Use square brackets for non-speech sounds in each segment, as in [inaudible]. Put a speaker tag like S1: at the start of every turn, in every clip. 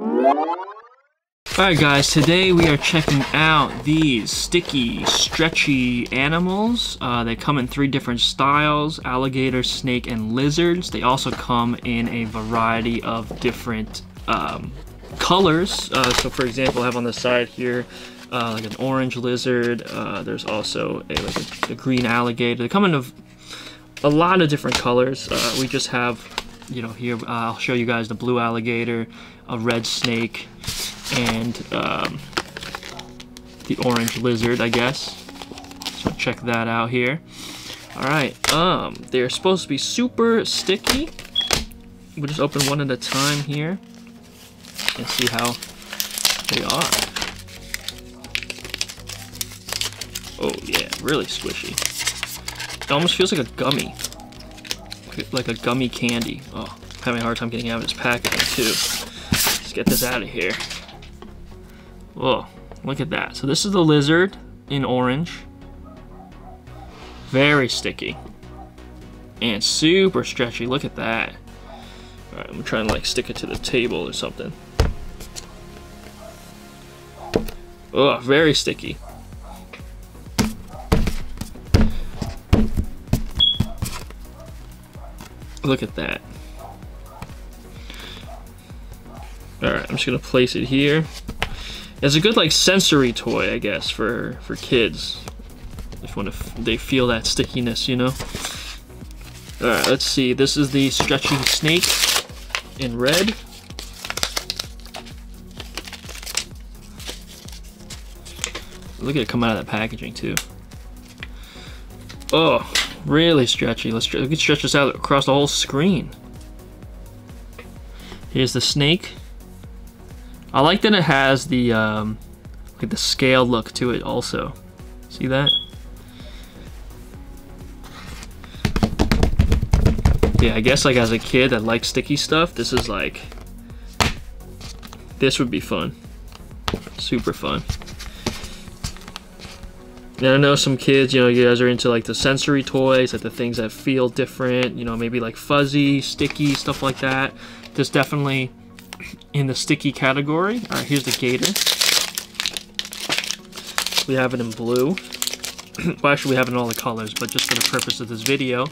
S1: Alright guys, today we are checking out these sticky, stretchy animals. Uh, they come in three different styles, alligator, snake, and lizards. They also come in a variety of different um, colors. Uh, so for example, I have on the side here uh, like an orange lizard. Uh, there's also a, like a, a, green alligator. They come in a, a lot of different colors. Uh, we just have, you know, here I'll show you guys the blue alligator, a red snake, and um, the orange lizard, I guess. So check that out here. All right, um, they're supposed to be super sticky. We'll just open one at a time here and see how they are. Oh yeah, really squishy. It almost feels like a gummy. Like a gummy candy. Oh, I'm having a hard time getting out of this packaging too. Let's get this out of here. Whoa, look at that. So this is the lizard in orange. Very sticky. And super stretchy, look at that. Alright, I'm trying to like stick it to the table or something. Oh, very sticky. Look at that. Alright, I'm just gonna place it here. It's a good like sensory toy, I guess, for for kids. If when they feel that stickiness, you know. All right, let's see. This is the stretchy snake in red. Look at it come out of that packaging too. Oh, really stretchy. Let's, let's stretch this out across the whole screen. Here's the snake. I like that it has the um, like the scale look to it also. See that? Yeah, I guess like as a kid that likes sticky stuff, this is like, this would be fun. Super fun. And I know some kids, you know, you guys are into like the sensory toys, like the things that feel different, you know, maybe like fuzzy, sticky, stuff like that. This definitely in the sticky category. All right, here's the gator. We have it in blue. [clears throat] well, actually, we have it in all the colors, but just for the purpose of this video,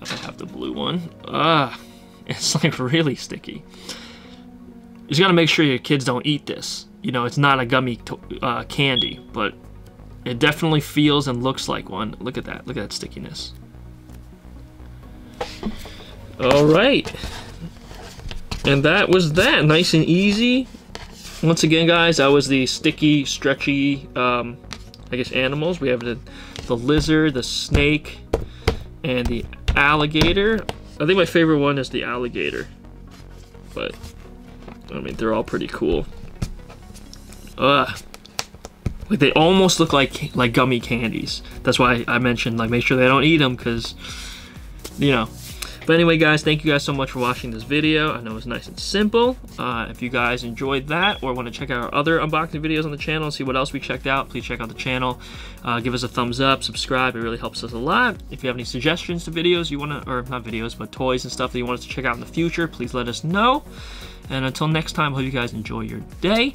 S1: I have the blue one. Ah, [laughs] it's like really sticky. You just gotta make sure your kids don't eat this. You know, it's not a gummy uh, candy, but it definitely feels and looks like one. Look at that. Look at that stickiness. All right. And that was that. Nice and easy. Once again, guys, that was the sticky, stretchy, um, I guess, animals. We have the, the lizard, the snake, and the alligator. I think my favorite one is the alligator. But, I mean, they're all pretty cool. Ugh. Like, they almost look like like gummy candies. That's why I mentioned, like, make sure they don't eat them, because, you know, but anyway, guys, thank you guys so much for watching this video. I know it was nice and simple. Uh, if you guys enjoyed that or want to check out our other unboxing videos on the channel and see what else we checked out, please check out the channel. Uh, give us a thumbs up, subscribe. It really helps us a lot. If you have any suggestions to videos you want to, or not videos, but toys and stuff that you want us to check out in the future, please let us know. And until next time, hope you guys enjoy your day.